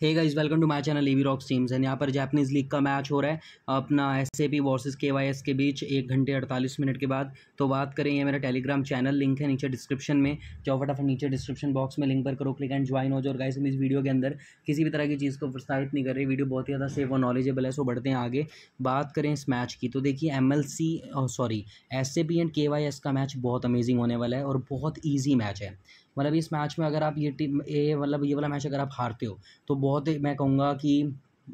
Hey guys welcome to my channel Levi rocks teams and यहाँ पर Japanese league का match हो रहा है। अपना S A P versus K Y S के बीच एक घंटे अड़तालीस मिनट के बाद। तो बात करें, ये मेरा टेलीग्राम चैनल लिंक है नीचे डिस्क्रिप्शन में। जाओ फटाफट नीचे डिस्क्रिप्शन बॉक्स में लिंक पर करो क्लिक एंड ज्वाइन हो जाओ। और गाइस हम इस वीडियो के अंदर किसी भी तरह की चीज़ को प्रोत्साहित नहीं कर रहे। वीडियो बहुत ही ज़्यादा सेफ़ और नॉलेजेबल है सो बढ़ते हैं आगे। बात करें इस मैच की तो देखिए M L C sorry S A P and K Y S का मैच बहुत अमेजिंग होने वाला है और बहुत ईजी मैच है। मतलब इस मैच में अगर आप ये टीम, ये मतलब ये वाला मैच अगर आप हारते हो तो बहुत मैं कहूँगा कि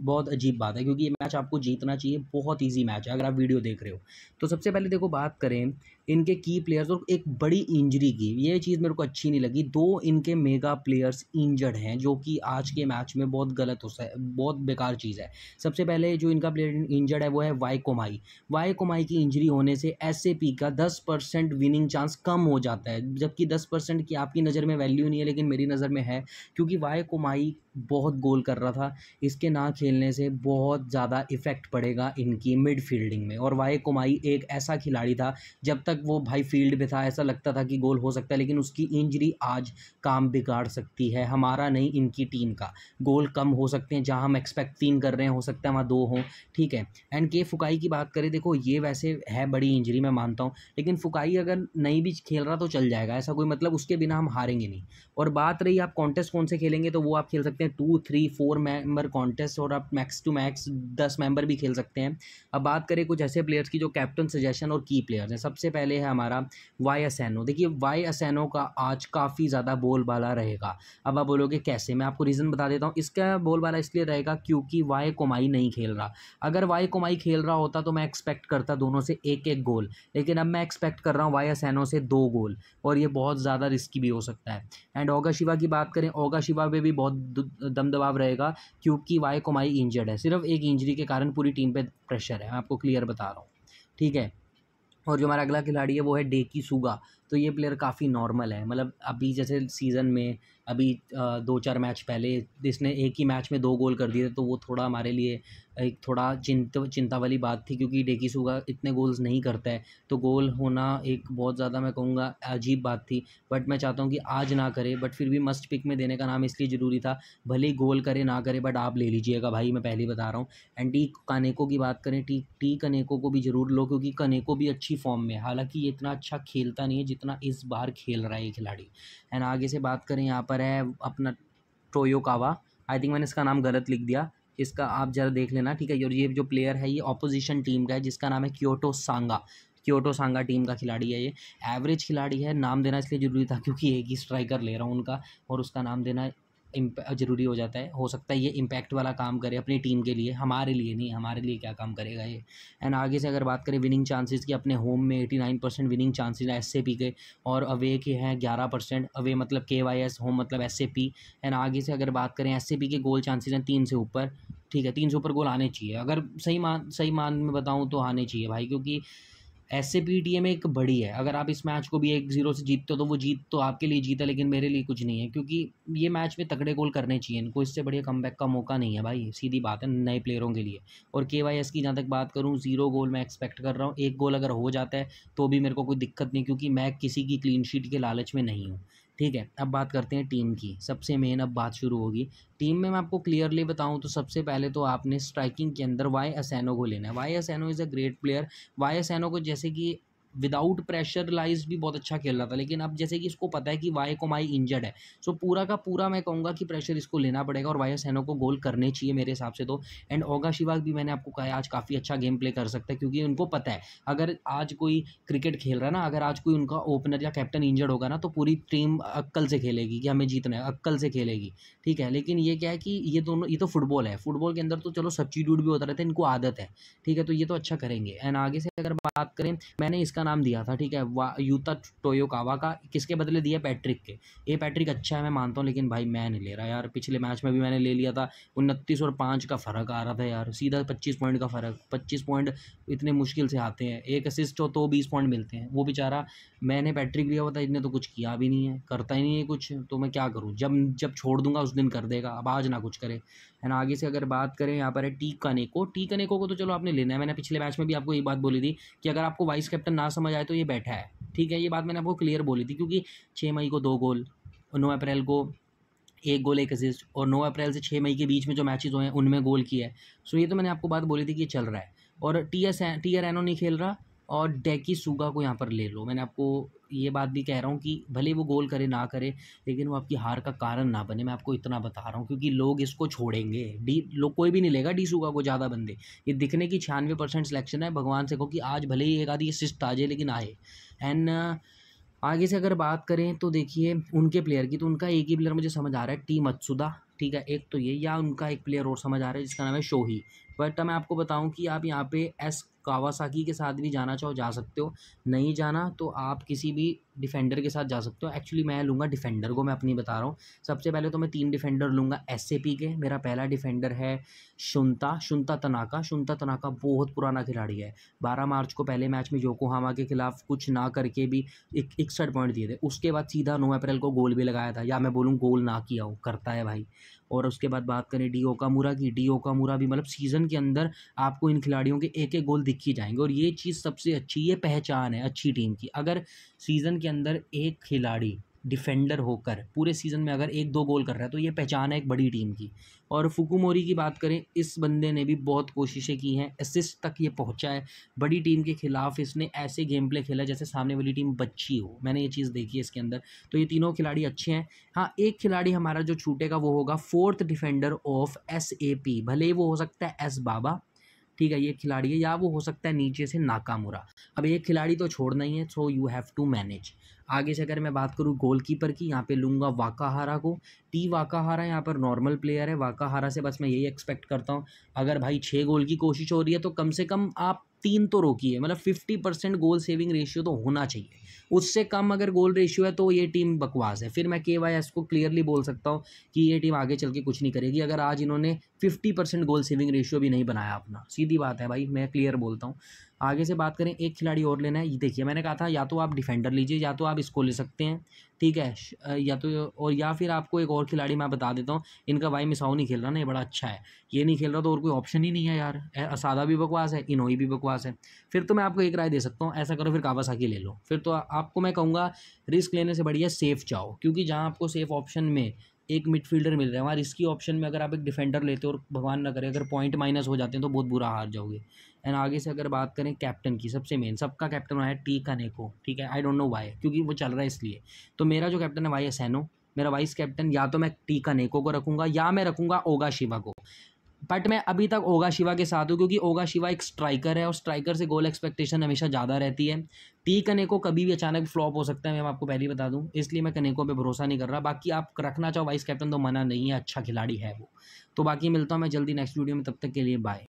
बहुत अजीब बात है, क्योंकि ये मैच आपको जीतना चाहिए, बहुत इजी मैच है, अगर आप वीडियो देख रहे हो। तो सबसे पहले देखो, बात करें इनके की प्लेयर्स और एक बड़ी इंजरी की। ये चीज़ मेरे को अच्छी नहीं लगी। दो इनके मेगा प्लेयर्स इंजर्ड हैं, जो कि आज के मैच में बहुत गलत हो है बहुत बेकार चीज़ है। सबसे पहले जो इनका प्लेयर इंजर्ड है, वो है वाई कोमाई वाई कोमाई की इंजरी होने से एसएपी का दस परसेंट विनिंग चांस कम हो जाता है, जबकि दस परसेंट की आपकी नज़र में वैल्यू नहीं है, लेकिन मेरी नज़र में है, क्योंकि वाई कोमाई बहुत गोल कर रहा था। इसके ना खेलने से बहुत ज़्यादा इफ़ेक्ट पड़ेगा इनकी मिड फील्डिंग में। और वाई कुमाई, एक ऐसा खिलाड़ी था, जब तक वो भाई फ़ील्ड पे था, ऐसा लगता था कि गोल हो सकता है, लेकिन उसकी इंजरी आज काम बिगाड़ सकती है, हमारा नहीं, इनकी टीम का। गोल कम हो सकते हैं, जहाँ हम एक्सपेक्ट तीन कर रहे हैं, हो सकता है वहाँ दो हों, ठीक है। एंड के फुकाई की बात करें, देखो, ये वैसे है बड़ी इंजरी मैं मानता हूँ, लेकिन फुकाई अगर नहीं भी खेल रहा तो चल जाएगा, ऐसा कोई मतलब उसके बिना हम हारेंगे नहीं। और बात रही आप कॉन्टेस्ट कौन से खेलेंगे तो वो आप खेल सकते हैं two three four member contest और आप मैक्स टू मैक्स दस मेंबर भी खेल सकते हैं। अब बात करें कुछ ऐसे प्लेयर्स की जो कैप्टन सजेशन और की प्लेयर्स हैं। सबसे पहले है हमारा वाई असैनो देखिए वाई असैनो का आज काफ़ी ज़्यादा बोलबाला रहेगा। अब आप बोलोगे, कैसे? मैं आपको रीज़न बता देता हूँ। इसका बोलबाला इसलिए रहेगा क्योंकि वाई कोमाई नहीं खेल रहा। अगर वाई कोमाई खेल रहा होता तो मैं एक्सपेक्ट करता दोनों से एक एक गोल लेकिन अब मैं एक्सपेक्ट कर रहा हूँ वाई असैनो से दो गोल और ये बहुत ज़्यादा रिस्की भी हो सकता है। एंड ओगा शिवा की बात करें ओगा शिवा पे भी बहुत दम दबाव रहेगा क्योंकि वाई कोमाई इंजर्ड है। सिर्फ़ एक इंजरी के कारण पूरी टीम पे प्रेशर है। मैं आपको क्लियर बता रहा हूँ। ठीक है? और जो हमारा अगला खिलाड़ी है, वो है डेकी सुगा। तो ये प्लेयर काफ़ी नॉर्मल है। मतलब अभी जैसे सीज़न में अभी दो चार मैच पहले इसने एक ही मैच में दो गोल कर दिए तो वो थोड़ा हमारे लिए एक थोड़ा चिंत, चिंता वाली बात थी क्योंकि डेकी सुगा इतने गोल्स नहीं करता है। तो गोल होना एक बहुत ज़्यादा मैं कहूँगा अजीब बात थी। बट मैं चाहता हूँ कि आज ना करे बट फिर भी मस्ट पिक में देने का नाम इसलिए ज़रूरी था, भले ही गोल करे ना करे बट आप ले लीजिएगा भाई, मैं पहले ही बता रहा हूँ। एंड टी कनेको की बात करें टी टी कनेको को भी ज़रूर लो क्योंकि कनेको भी अच्छी फॉर्म में हालाँकि ये इतना अच्छा खेलता नहीं है जितना इस बार खेल रहा है ये खिलाड़ी। एंड आगे से बात करें, यहाँ पर है अपना टोयो कावा आई थिंक मैंने इसका नाम गलत लिख दिया। इसका आप ज़रा देख लेना, ठीक है? और ये जो प्लेयर है, ये अपोजिशन टीम का है, जिसका नाम है Kyoto Sanga Kyoto Sanga team का खिलाड़ी है ये। एवरेज खिलाड़ी है, नाम देना इसलिए ज़रूरी था क्योंकि एक ही स्ट्राइकर ले रहा हूँ उनका, और उसका नाम देना ज़रूरी हो जाता है। हो सकता है ये इम्पैक्ट वाला काम करे अपनी टीम के लिए। हमारे लिए नहीं, हमारे लिए क्या काम करेगा ये? एंड आगे से अगर बात करें विनिंग चांसेस की, अपने होम में eighty nine percent winning chances S A P के और अवे के हैं ग्यारह परसेंट अवे मतलब के वाई एस होम मतलब एस ए पी एंड आगे से अगर बात करें एस ए पी के गोल चांसेज हैं तीन से ऊपर, ठीक है, तीन से ऊपर गोल आने चाहिए। अगर सही मान सही मान में बताऊँ तो आने चाहिए भाई, क्योंकि ए पी टी एम एक बड़ी है। अगर आप इस मैच को भी एक ज़ीरो से जीतते हो तो वो जीत तो आपके लिए जीत है, लेकिन मेरे लिए कुछ नहीं है, क्योंकि ये मैच में तगड़े गोल करने चाहिए। इनको इससे बढ़िया कम का मौका नहीं है भाई, सीधी बात है, नए प्लेयरों के लिए। और के वाई एस की जहाँ तक बात करूँ ज़ीरो गोल मैं एक्सपेक्ट कर रहा हूँ। एक गोल अगर हो जाता है तो भी मेरे को कोई दिक्कत नहीं, क्योंकि मैं किसी की क्लीन शीट के लालच में नहीं हूँ। ठीक है, अब बात करते हैं टीम की, सबसे मेन अब बात शुरू होगी। टीम में मैं आपको क्लियरली बताऊँ तो सबसे पहले तो आपने स्ट्राइकिंग के अंदर वाई असैनो को लेना है। Y Asano is a great player Y Asano को जैसे कि विदाउट प्रेशरलाइज भी बहुत अच्छा खेल रहा था, लेकिन अब जैसे कि इसको पता है कि वाई को माई इंजर्ड है। सो पूरा का पूरा मैं कहूँगा कि प्रेशर इसको लेना पड़ेगा और वाई सैनो को गोल करने चाहिए मेरे हिसाब से तो। एंड ओगा शिवाग भी मैंने आपको कहा आज काफ़ी अच्छा गेम प्ले कर सकता है, क्योंकि उनको पता है, अगर आज कोई क्रिकेट खेल रहा है ना, अगर आज कोई उनका ओपनर या कैप्टन इंजर्ड होगा ना तो पूरी टीम अक्कल से खेलेगी कि हमें जीतना है, अक्कल से खेलेगी। ठीक है, लेकिन ये क्या है कि ये दोनों, ये तो फुटबॉल है फुटबॉल के अंदर तो चलो सब्सिट्यूट भी होता रहता है, इनको आदत है। ठीक है तो ये तो अच्छा करेंगे। एंड आगे से अगर बात करें, मैंने इसका नाम दिया था, ठीक है? वा, यूता टोयोकावा का, किसके बदले दिया? पैट्रिक के। ये पैट्रिक अच्छा है, मैं मानता हूँ, लेकिन भाई मैं नहीं ले रहा यार। पिछले मैच में भी मैंने ले लिया था। उनतीस और पाँच का फ़र्क आ रहा था यार। सीधा पच्चीस पॉइंट का फ़र्क, पच्चीस पॉइंट इतने मुश्किल से आते हैं। एक असिस्ट हो तो बीस पॉइंट मिलते हैं। वो बेचारा, मैंने पैट्रिक लिया हुआ था, इतने तो कुछ किया भी नहीं है। करता ही नहीं है कुछ तो मैं क्या करूँ? जब जब छोड़ दूँगा, उस दिन कर देगा। अब आज ना कुछ करे। है ना? आगे से अगर बात करें, यहाँ पर है टी कनेको टी कनेको को तो चलो आपने लेना है। मैंने पिछले मैच में भी आपको ये बात बोली थी कि अगर आपको वाइस कैप्टन ना समझ आए तो ये बैठा है। ठीक है, ये बात मैंने आपको क्लियर बोली थी क्योंकि छः मई को दो गोल और नौ अप्रैल को एक गोल, एक असिस्ट और नौ अप्रैल से छः मई के बीच में जो मैचेज हुए हैं, उनमें गोल किया है। सो ये तो मैंने आपको बात बोली थी कि ये चल रहा है। और टी एस टी आर एनो नहीं खेल रहा और डेकी सूगा को यहाँ पर ले लो। मैंने आपको ये बात भी कह रहा हूँ कि भले वो गोल करे ना करे, लेकिन वो आपकी हार का कारण ना बने। मैं आपको इतना बता रहा हूँ क्योंकि लोग इसको छोड़ेंगे। डी, लोग कोई भी नहीं लेगा डी सूगा को ज़्यादा बंदे। ये दिखने की छियानवे परसेंट सिलेक्शन है। भगवान से कहो कि आज भले ही एक आधी असिस्ट आ जाए, लेकिन आए। एंड आगे से अगर बात करें तो देखिए उनके प्लेयर की तो उनका एक ही प्लेयर मुझे समझ आ रहा है टी मत्सुदा ठीक है? एक तो ये या उनका एक प्लेयर और समझ आ रहा है जिसका नाम है शोही बट मैं आपको बताऊँ कि आप यहाँ पे एस कावासाकी के साथ भी जाना चाहो, जा सकते हो। नहीं जाना तो आप किसी भी डिफेंडर के साथ जा सकते हो। एक्चुअली मैं लूँगा डिफेंडर को, मैं अपनी बता रहा हूँ। सबसे पहले तो मैं तीन डिफेंडर लूँगा एसएपी के। मेरा पहला डिफेंडर है शुनता शुनता तनाका। शुनता तनाका बहुत पुराना खिलाड़ी है। बारह मार्च को पहले मैच में योकोहामा के खिलाफ कुछ ना करके भी एक इकसठ पॉइंट दिए थे। उसके बाद सीधा नौ अप्रैल को गोल भी लगाया था। या मैं बोलूँ गोल ना किया हो, करता है भाई। और उसके बाद बात करें डी ओकामूरा की, डी ओकामूरा भी मतलब सीज़न के अंदर आपको इन खिलाड़ियों के एक एक गोल दिख ही जाएँगे और ये चीज़ सबसे अच्छी ये पहचान है अच्छी टीम की। अगर सीज़न के अंदर एक खिलाड़ी डिफेंडर होकर पूरे सीज़न में अगर एक दो गोल कर रहा है तो ये पहचान है एक बड़ी टीम की। और फुकुमोरी की बात करें, इस बंदे ने भी बहुत कोशिशें की हैं असिस्ट तक ये पहुँचा है। बड़ी टीम के खिलाफ इसने ऐसे गेम प्ले खेला जैसे सामने वाली टीम बच्ची हो। मैंने ये चीज़ देखी है इसके अंदर। तो ये तीनों खिलाड़ी अच्छे हैं। हाँ एक खिलाड़ी हमारा जो छूटेगा वो होगा fourth defender of S A P भले वो हो सकता है एस बाबा ठीक है, ये खिलाड़ी है या वो हो सकता है नीचे से नाकामुरा। अब एक खिलाड़ी तो छोड़ना ही है so you have to manage आगे से अगर मैं बात करूँ गोलकीपर की, यहाँ पे लूँगा वाकाहारा को। टी वाकाहारा यहाँ पर नॉर्मल प्लेयर है, वाकाहारा से बस मैं यही एक्सपेक्ट करता हूँ। अगर भाई छः गोल की कोशिश हो रही है तो कम से कम आप तीन तो रोकिए मतलब fifty percent goal saving ratio तो होना चाहिए। उससे कम अगर गोल रेशियो है तो ये टीम बकवास है। फिर मैं के वाई एस को क्लियरली बोल सकता हूँ कि ये टीम आगे चल के कुछ नहीं करेगी। अगर आज इन्होंने fifty percent goal saving ratio भी नहीं बनाया अपना। सीधी बात है भाई, मैं क्लियर बोलता हूँ। आगे से बात करें, एक खिलाड़ी और लेना है। ये देखिए, मैंने कहा था, या तो आप डिफेंडर लीजिए, या तो आप इसको ले सकते हैं, ठीक है? या तो और या फिर आपको एक और खिलाड़ी मैं बता देता हूँ, इनका भाई मिसाओ नहीं खेल रहा ना, ये बड़ा अच्छा है। ये नहीं खेल रहा तो और कोई ऑप्शन ही नहीं है यार। असादा भी बकवास है, इनोई भी बकवास है। फिर तो मैं आपको एक राय दे सकता हूँ, ऐसा करो, फिर कावासाकी ले लो। फिर तो आपको मैं कहूँगा रिस्क लेने से बढ़िया सेफ़ जाओ, क्योंकि जहाँ आपको सेफ़ ऑप्शन में एक मिडफील्डर मिल रहा है। वहाँ रिस्की ऑप्शन में अगर आप एक डिफेंडर लेते हो और भगवान ना करे, अगर पॉइंट माइनस हो जाते हैं तो बहुत बुरा हार जाओगे। एंड आगे से अगर बात करें कैप्टन की, सबसे मेन सबका कैप्टन है टी कनेको ठीक है? आई डोंट नो वाई क्योंकि वो चल रहा है इसलिए। तो मेरा जो कैप्टन है वाई एस मेरा वाइस कैप्टन या तो मैं टीका नेको को रखूँगा या मैं रखूँगा ओगा शिवा को। बट मैं अभी तक ओगा शिवा के साथ हूँ, क्योंकि ओगा शिवा एक स्ट्राइकर है और स्ट्राइकर से गोल एक्सपेक्टेशन हमेशा ज़्यादा रहती है। टी कनेको कभी भी अचानक फ्लॉप हो सकता है, मैं आपको पहले ही बता दूँ। इसलिए मैं कनेको पे भरोसा नहीं कर रहा। बाकी आप रखना चाहो वाइस कैप्टन तो मना नहीं है अच्छा खिलाड़ी है वो। तो बाकी मिलता हूँ मैं जल्दी नेक्स्ट वीडियो में, तब तक के लिए बाय